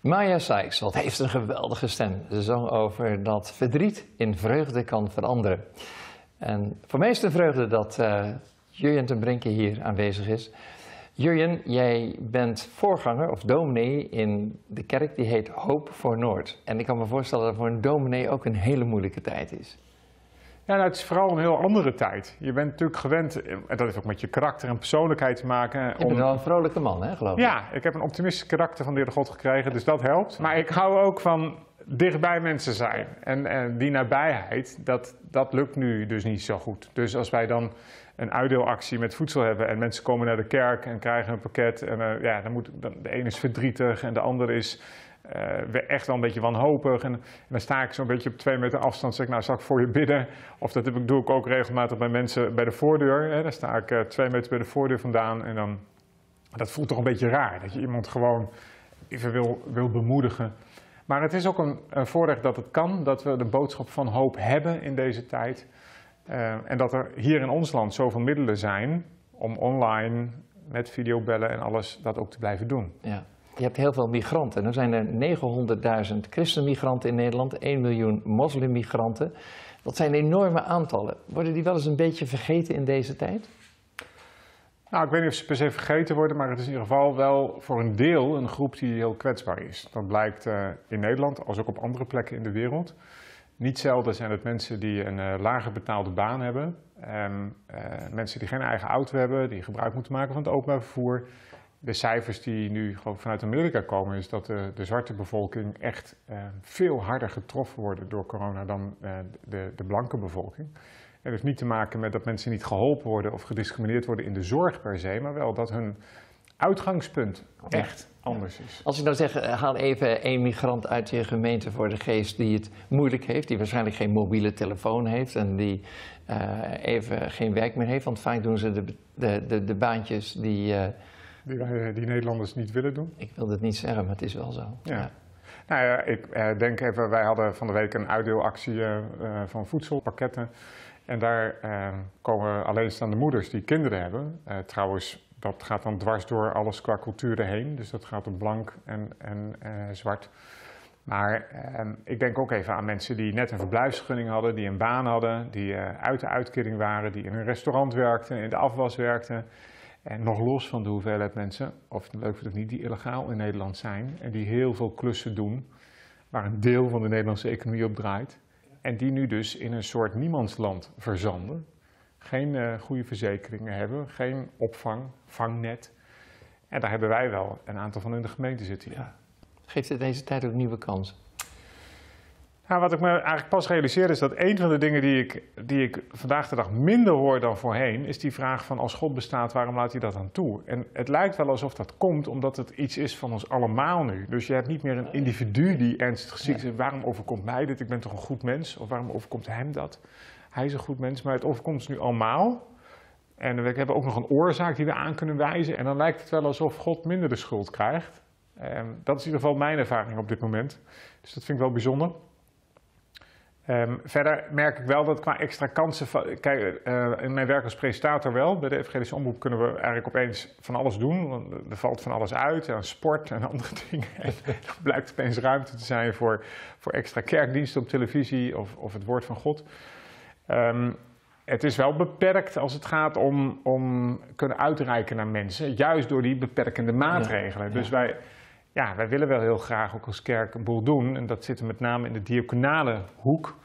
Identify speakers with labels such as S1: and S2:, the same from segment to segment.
S1: Maya Sykes, wat heeft een geweldige stem. Ze zong over dat verdriet in vreugde kan veranderen. En voor mij is een vreugde dat uh, Jurjen ten Brinke hier aanwezig is. Jurjen, jij bent voorganger of dominee in de kerk die heet Hoop voor Noord. En ik kan me voorstellen dat voor een dominee ook een hele moeilijke tijd is.
S2: Ja, nou, het is vooral een heel andere tijd. Je bent natuurlijk gewend, en dat heeft ook met je karakter en persoonlijkheid te maken.
S1: Je bent wel een vrolijke man, hè, geloof
S2: ik? Ja, ik heb een optimistisch karakter van de Heer God gekregen, dus dat helpt. Maar ik hou ook van dichtbij mensen zijn. En, en die nabijheid, dat, dat lukt nu dus niet zo goed. Dus als wij dan een uitdeelactie met voedsel hebben en mensen komen naar de kerk en krijgen een pakket. En uh, ja, dan moet, dan, de een is verdrietig en de ander is uh, echt wel een beetje wanhopig. En, en dan sta ik zo'n beetje op twee meter afstand. Zeg ik, nou, zal ik voor je bidden? Of dat doe ik ook regelmatig bij mensen bij de voordeur. Hè. Dan sta ik uh, twee meter bij de voordeur vandaan. En dan, dat voelt toch een beetje raar. Dat je iemand gewoon even wil, wil bemoedigen. Maar het is ook een, een dat het kan. Dat we de boodschap van hoop hebben in deze tijd. Uh, en dat er hier in ons land zoveel middelen zijn om online met videobellen en alles dat ook te blijven doen.
S1: Ja. Je hebt heel veel migranten. Er zijn er 900.000 christenmigranten in Nederland, 1 miljoen moslimmigranten. Dat zijn enorme aantallen. Worden die wel eens een beetje vergeten in deze tijd?
S2: Nou, ik weet niet of ze per se vergeten worden, maar het is in ieder geval wel voor een deel een groep die heel kwetsbaar is. Dat blijkt uh, in Nederland, als ook op andere plekken in de wereld. Niet zelden zijn het mensen die een uh, lager betaalde baan hebben. Um, uh, mensen die geen eigen auto hebben, die gebruik moeten maken van het openbaar vervoer de cijfers die nu gewoon vanuit Amerika komen, is dat de, de zwarte bevolking echt uh, veel harder getroffen worden door corona dan uh, de, de blanke bevolking. Het heeft niet te maken met dat mensen niet geholpen worden of gediscrimineerd worden in de zorg per se, maar wel dat hun uitgangspunt echt ja. anders is.
S1: Als ik nou zeg, eh, haal even één migrant uit je gemeente voor de geest die het moeilijk heeft, die waarschijnlijk geen mobiele telefoon heeft en die uh, even geen werk meer heeft, want vaak doen ze de, de, de, de baantjes die...
S2: Die, wij, die Nederlanders niet willen doen.
S1: Ik wil het niet zeggen, maar het is wel zo.
S2: Ja. ja. Nou ja, ik eh, denk even, wij hadden van de week een uitdeelactie uh, van voedselpakketten. En daar uh, komen alleenstaande moeders die kinderen hebben. trouwens, dat gaat dan dwars door alles qua culturen heen. Dus dat gaat om blank en, en zwart. Maar ik denk ook even aan mensen die net een verblijfsvergunning hadden, die een baan hadden, die uit de uitkering waren, die in een restaurant werkten, in de afwas werkten. En nog los van de hoeveelheid mensen, of leuk vind ik niet, die illegaal in Nederland zijn en die heel veel klussen doen, waar een deel van de Nederlandse economie op draait. En die nu dus in een soort niemandsland verzanden. Geen uh, goede verzekeringen hebben, geen opvang, vangnet. En daar hebben wij wel een aantal van in de gemeente zitten. Ja.
S1: Geeft het deze tijd ook nieuwe kansen?
S2: Nou, wat ik me eigenlijk pas realiseerde is dat een van de dingen die ik, die ik vandaag de dag minder hoor dan voorheen, is die vraag van als God bestaat, waarom laat hij dat dan toe? En het lijkt wel alsof dat komt omdat het iets is van ons allemaal nu. Dus je hebt niet meer een individu die ernstig ziek is. Waarom overkomt mij dit? Ik ben toch een goed mens? Of waarom overkomt hem dat? Hij is een goed mens, maar het overkomt nu allemaal. En we hebben ook nog een oorzaak die we aan kunnen wijzen. En dan lijkt het wel alsof God minder de schuld krijgt. En dat is in ieder geval mijn ervaring op dit moment. Dus dat vind ik wel bijzonder. Um, verder merk ik wel dat qua extra kansen, kijk, uh, in mijn werk als presentator wel, bij de Evangelische Omroep kunnen we eigenlijk opeens van alles doen. Want er valt van alles uit, aan sport en andere dingen. En er blijkt opeens ruimte te zijn voor, voor extra kerkdiensten op televisie of, of het woord van God. Um, het is wel beperkt als het gaat om, om kunnen uitreiken naar mensen, juist door die beperkende maatregelen. Ja, ja. Dus wij ja, wij willen wel heel graag ook als kerk een boel doen. En dat zit met name in de diaconale hoek.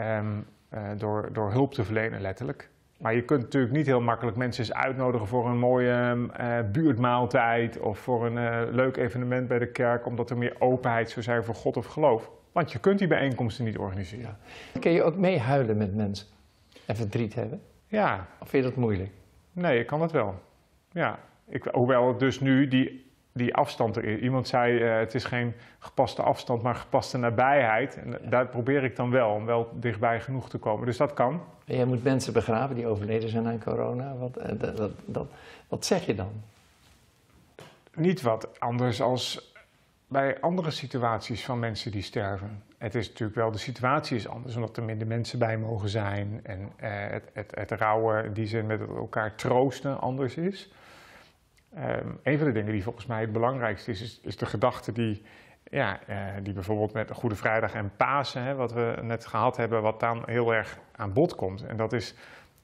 S2: Um, uh, door, door hulp te verlenen, letterlijk. Maar je kunt natuurlijk niet heel makkelijk mensen eens uitnodigen voor een mooie uh, buurtmaaltijd of voor een uh, leuk evenement bij de kerk, omdat er meer openheid zou zijn voor God of geloof. Want je kunt die bijeenkomsten niet organiseren.
S1: Ja. Kun je ook meehuilen met mensen en verdriet hebben?
S2: Ja.
S1: Of vind je dat moeilijk?
S2: Nee, ik kan dat wel. Ja. Ik, hoewel het dus nu die die afstand er is. Iemand zei, uh, het is geen gepaste afstand, maar gepaste nabijheid. En ja. daar probeer ik dan wel, om wel dichtbij genoeg te komen. Dus dat kan.
S1: En jij moet mensen begraven die overleden zijn aan corona. Wat, uh, dat, dat, dat, wat zeg je dan?
S2: Niet wat anders als bij andere situaties van mensen die sterven. Het is natuurlijk wel, de situatie is anders, omdat er minder mensen bij mogen zijn. En uh, het, het, het rouwen, in die zin met elkaar troosten, anders is. Um, een van de dingen die volgens mij het belangrijkste is, is, is de gedachte die, ja, uh, die bijvoorbeeld met Goede Vrijdag en Pasen, hè, wat we net gehad hebben, wat dan heel erg aan bod komt. En dat is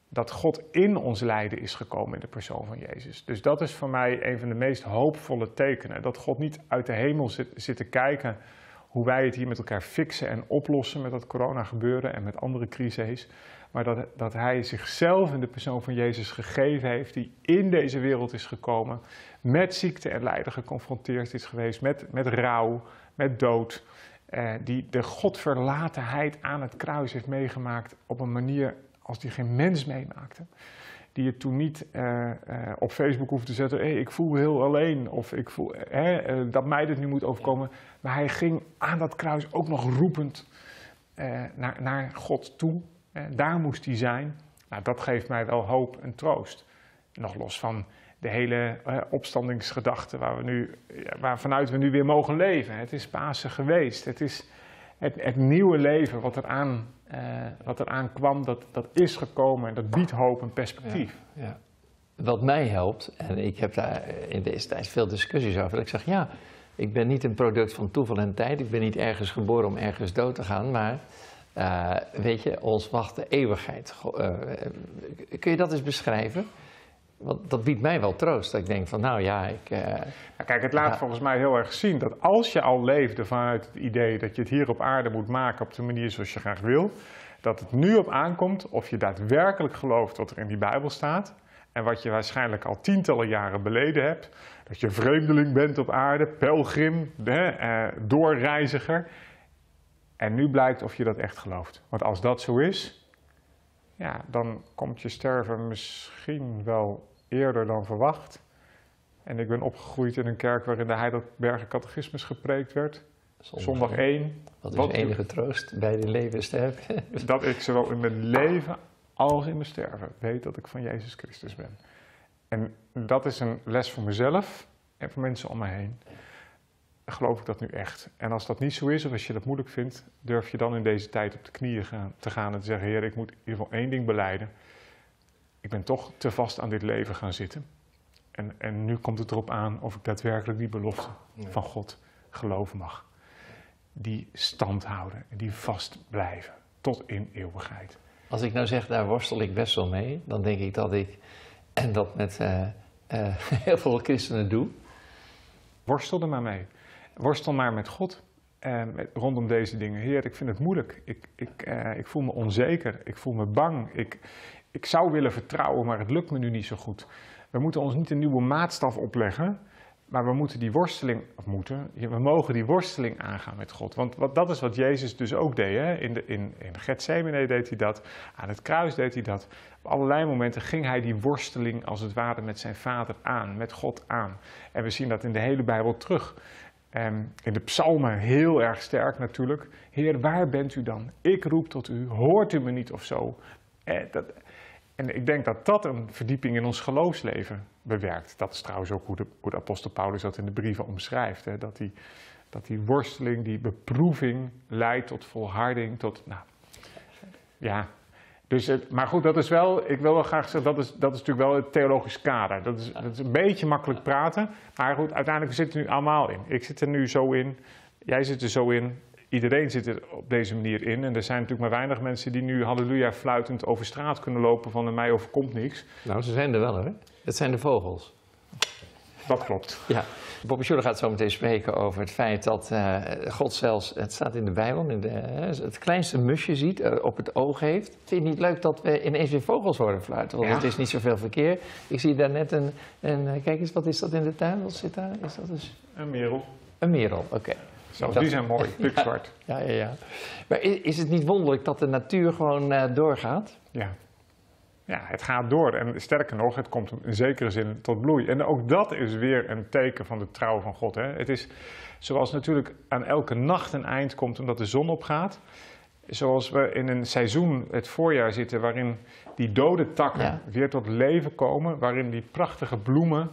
S2: dat God in ons lijden is gekomen in de persoon van Jezus. Dus dat is voor mij een van de meest hoopvolle tekenen. Dat God niet uit de hemel zit, zit te kijken hoe wij het hier met elkaar fixen en oplossen met dat corona gebeuren en met andere crises. Maar dat, dat hij zichzelf in de persoon van Jezus gegeven heeft, die in deze wereld is gekomen, met ziekte en lijden geconfronteerd is geweest, met, met rouw, met dood. Eh, die de Godverlatenheid aan het kruis heeft meegemaakt op een manier als die geen mens meemaakte. Die het toen niet uh, uh, op Facebook hoefde te zetten, hey, ik voel heel alleen, of ik voel uh, dat mij dit nu moet overkomen. Maar hij ging aan dat kruis ook nog roepend naar, naar God toe. Daar moest hij zijn. Nou, dat geeft mij wel hoop en troost. Nog los van de hele opstandingsgedachte waar we nu, waar vanuit we nu weer mogen leven. Het is Pasen geweest. Het is het, het nieuwe leven wat eraan uh, wat kwam, dat, dat is gekomen en dat biedt hoop en perspectief.
S1: Ja. Wat mij helpt, en ik heb daar in deze tijd veel discussies over, ik zeg ja, ik ben niet een product van toeval en tijd, ik ben niet ergens geboren om ergens dood te gaan, maar uh, weet je, ons wacht de eeuwigheid. Uh, kun je dat eens beschrijven? Want dat biedt mij wel troost. Dat ik denk van, nou ja, ik... Uh,
S2: ja, kijk, het laat ja. volgens mij heel erg zien dat als je al leefde vanuit het idee dat je het hier op aarde moet maken op de manier zoals je graag wil, dat het nu op aankomt of je daadwerkelijk gelooft wat er in die Bijbel staat en wat je waarschijnlijk al tientallen jaren beleden hebt. Dat je vreemdeling bent op aarde, pelgrim, hè, eh, doorreiziger. En nu blijkt of je dat echt gelooft. Want als dat zo is, ja, dan komt je sterven misschien wel eerder dan verwacht. En ik ben opgegroeid in een kerk waarin de Heidelberger catechismus gepreekt werd. Zondag, Zondag 1.
S1: Wat is enige troost bij de leven sterven?
S2: dat ik zowel in mijn leven als in mijn sterven weet dat ik van Jezus Christus ben. En dat is een les voor mezelf en voor mensen om me heen. Geloof ik dat nu echt. En als dat niet zo is, of als je dat moeilijk vindt, durf je dan in deze tijd op de knieën gaan, te gaan en te zeggen: Heer, ik moet in ieder geval één ding beleiden. Ik ben toch te vast aan dit leven gaan zitten. En, en nu komt het erop aan of ik daadwerkelijk die belofte van God geloven mag. Die stand houden en die vast blijven tot in eeuwigheid.
S1: Als ik nou zeg, daar worstel ik best wel mee, dan denk ik dat ik, en dat met uh, uh, heel veel christenen doe.
S2: Worstel er maar mee. Worstel maar met God met, rondom deze dingen. Heer, ik vind het moeilijk. Ik, ik, ik voel me onzeker. Ik voel me bang. Ik, ik zou willen vertrouwen, maar het lukt me nu niet zo goed. We moeten ons niet een nieuwe maatstaf opleggen, maar we moeten die worsteling, of moeten, we mogen die worsteling aangaan met God. Want wat, dat is wat Jezus dus ook deed. Hè? In, de, in, in Gethsemane deed hij dat, aan het kruis deed hij dat. Op allerlei momenten ging hij die worsteling als het ware met zijn vader aan, met God aan. En we zien dat in de hele Bijbel terug. En in de psalmen heel erg sterk natuurlijk. Heer, waar bent u dan? Ik roep tot u, hoort u me niet of zo? Eh, dat, en ik denk dat dat een verdieping in ons geloofsleven bewerkt. Dat is trouwens ook hoe de, hoe de apostel Paulus dat in de brieven omschrijft. Hè? Dat, die, dat die worsteling, die beproeving leidt tot volharding, tot, nou, ja. Dus het, maar goed, dat is wel, ik wil wel graag zeggen, dat is, dat is natuurlijk wel het theologisch kader. Dat is, dat is een beetje makkelijk praten, maar goed, uiteindelijk zitten we nu allemaal in. Ik zit er nu zo in, jij zit er zo in, iedereen zit er op deze manier in. En er zijn natuurlijk maar weinig mensen die nu halleluja fluitend over straat kunnen lopen van mij overkomt niks.
S1: Nou, ze zijn er wel hè. Het zijn de vogels.
S2: Dat klopt.
S1: Ja. Bobby Schuller gaat zo meteen spreken over het feit dat uh, God zelfs, het staat in de Bijbel, in de, uh, het kleinste musje ziet, uh, op het oog heeft. Vind je het niet leuk dat we ineens weer vogels horen fluiten? Want ja. het is niet zoveel verkeer. Ik zie daar net een, een, kijk eens, wat is dat in de tuin? Wat zit daar? Is dat dus...
S2: Een merel.
S1: Een merel, oké. Okay.
S2: Zelfs die zijn mooi, pikzwart.
S1: Ja, ja, ja. Maar is, is, het niet wonderlijk dat de natuur gewoon uh, doorgaat?
S2: Ja. Ja, het gaat door. En sterker nog, het komt in zekere zin tot bloei. En ook dat is weer een teken van de trouw van God. Hè? Het is zoals natuurlijk aan elke nacht een eind komt omdat de zon opgaat. Zoals we in een seizoen, het voorjaar zitten, waarin die dode takken ja. weer tot leven komen. Waarin die prachtige bloemen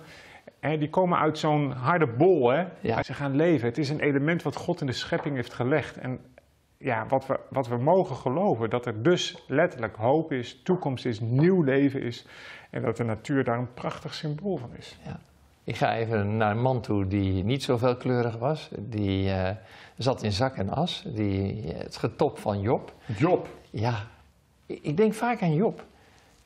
S2: Hè, die komen uit zo'n harde bol, hè? Ja. Ze gaan leven. Het is een element wat God in de schepping heeft gelegd. En ja, wat we, wat we mogen geloven, dat er dus letterlijk hoop is, toekomst is, nieuw leven is. En dat de natuur daar een prachtig symbool van is.
S1: Ja. Ik ga even naar een man toe die niet zo veelkleurig was. Die eh, zat in zak en as. Die, het getop van Job.
S2: Job.
S1: Ja, ik ik denk vaak aan Job.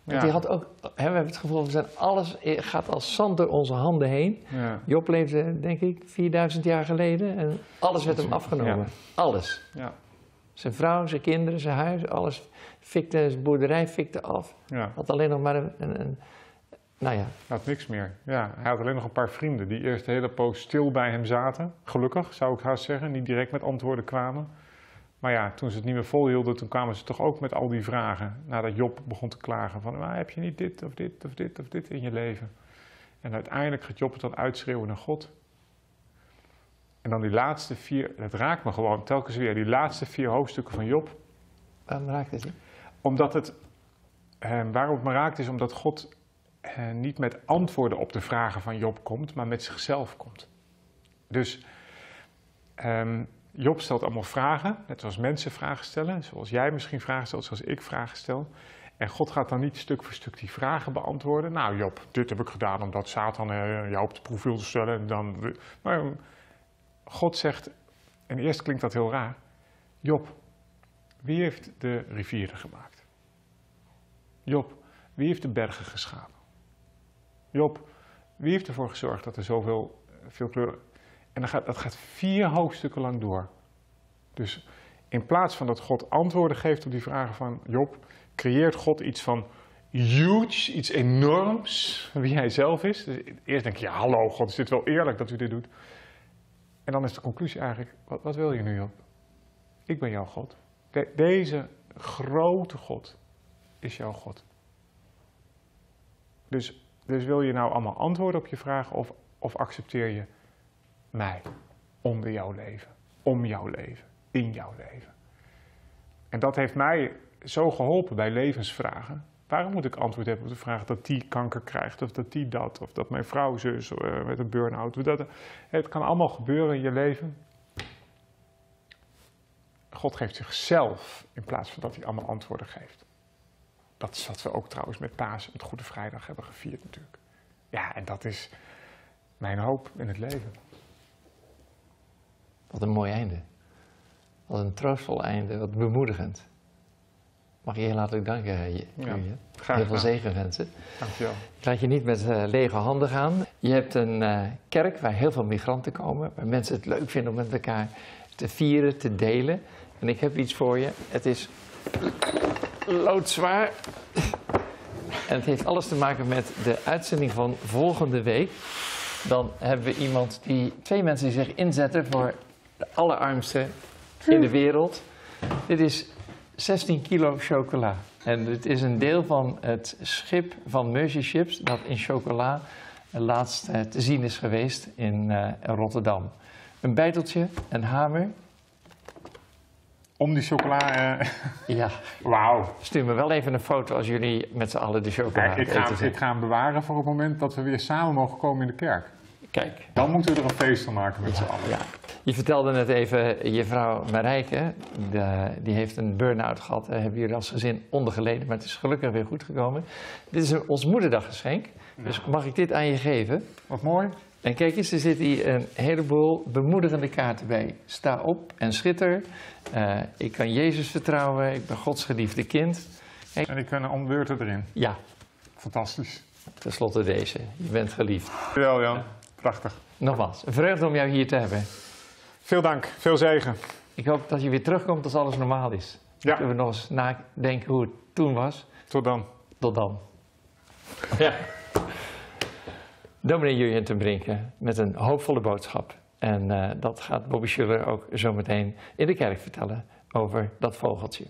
S1: Want
S2: Ja.
S1: die had ook, hè, we hebben het gevoel, we zijn alles eh, gaat als zand door onze handen heen.
S2: Ja.
S1: Job leefde, denk ik, 4000 jaar geleden en alles werd hem afgenomen.
S2: Ja.
S1: Alles. Zijn vrouw, zijn kinderen, zijn huis, alles fikte, zijn boerderij fikte af.
S2: Ja.
S1: Had alleen nog maar een, een, een- nou ja,
S2: Hij had niks meer. Ja, hij had alleen nog een paar vrienden die eerst de hele poos stil bij hem zaten. Gelukkig, zou ik haast zeggen. Niet direct met antwoorden kwamen. Maar ja, toen ze het niet meer volhielden, toen kwamen ze toch ook met al die vragen. Nadat Job begon te klagen van, "Maar heb je niet dit of dit of dit of dit in je leven? En uiteindelijk gaat Job het dan uitschreeuwen naar God. En dan die laatste vier, dat raakt me gewoon telkens weer, die laatste vier hoofdstukken van Job.
S1: waarom raakt het je?
S2: Omdat het, eh, waarom het me raakt is omdat God eh, niet met antwoorden op de vragen van Job komt, maar met zichzelf komt. Dus ehm, Job stelt allemaal vragen, net zoals mensen vragen stellen, zoals jij misschien vragen stelt, zoals ik vragen stel. En God gaat dan niet stuk voor stuk die vragen beantwoorden. Nou Job, dit heb ik gedaan omdat Satan eh, jou op de proef wilde stellen. En dan, maar eh, God zegt, en eerst klinkt dat heel raar, Job, wie heeft de rivieren gemaakt? Job, wie heeft de bergen geschapen? Job, wie heeft ervoor gezorgd dat er zoveel eh, veel kleuren... En dan gaat, dat gaat vier hoofdstukken lang door. Dus in plaats van dat God antwoorden geeft op die vragen van Job, creëert God iets van huge, iets enorms, wie hij zelf is. Dus eerst denk je, hallo God, is dit wel eerlijk dat u dit doet? En dan is de conclusie eigenlijk, wat, wat wil je nu Job? Ik ben jouw God. De- deze grote God is jouw God. Dus, dus wil je nou allemaal antwoorden op je vragen of, of accepteer je mij onder jouw leven, om jouw leven, in jouw leven? En dat heeft mij zo geholpen bij levensvragen. Waarom moet ik antwoord hebben op de vraag dat die kanker krijgt, of dat die dat, of dat mijn vrouw zus eh, met een burn-out. Dat, het kan allemaal gebeuren in je leven. God geeft zichzelf in plaats van dat hij allemaal antwoorden geeft. Dat is wat we ook trouwens met Paas, met Goede Vrijdag hebben gevierd natuurlijk. Ja, en dat is mijn hoop in het leven.
S1: Wat een mooi einde. Wat een troostvol einde, wat bemoedigend. Mag je heel hartelijk danken, eh, je-
S2: Ja. Graag
S1: Heel veel zegen wensen.
S2: Dankjewel.
S1: Ik laat je niet met eh, lege handen gaan. Je hebt een eh, kerk waar heel veel migranten komen, waar mensen het leuk vinden om met elkaar te vieren, te delen. En ik heb iets voor je. Het is loodzwaar. En het heeft alles te maken met de uitzending van volgende week. Dan hebben we iemand die, twee mensen die zich inzetten voor de allerarmsten in de wereld. Dit is 16 kilo chocola. En het is een deel van het schip van Mercy Ships dat in chocola laatst eh, te zien is geweest in eh, Rotterdam. Een bijteltje, een hamer.
S2: Om die chocola. eh,
S1: Ja,
S2: Wauw.
S1: stuur me wel even een foto als jullie met z'n allen de chocola
S2: Kijk, ik ga,
S1: eten
S2: ik ga hem bewaren voor het moment dat we weer samen mogen komen in de kerk.
S1: Kijk,
S2: Dan moeten we er een feest van maken met z'n allen.
S1: ja. Je vertelde net even, je vrouw Marijke, de, die heeft een burn-out gehad. Daar hebben jullie als gezin onder geleden, maar het is gelukkig weer goed gekomen. Dit is een, ons moederdaggeschenk, dus mag ik dit aan je geven?
S2: Wat mooi.
S1: En kijk eens, er zitten hier een heleboel bemoedigende kaarten bij. Sta op en schitter. Eh, ik kan Jezus vertrouwen, ik ben Gods geliefde kind.
S2: En ik kan om beurten erin.
S1: Ja,
S2: Fantastisch.
S1: tenslotte deze. Je bent geliefd.
S2: Dankjewel Jan. Prachtig.
S1: Nogmaals, een vreugde om jou hier te hebben.
S2: Veel dank. Veel zegen.
S1: Ik hoop dat je weer terugkomt als alles normaal is.
S2: Ja.
S1: Dan kunnen we nog eens nadenken hoe het toen was.
S2: Tot dan.
S1: Tot dan. Ja. Dominee Jurjen ten Brinke met een hoopvolle boodschap. En eh, dat gaat Bobby Schuller ook zo meteen in de kerk vertellen over dat vogeltje.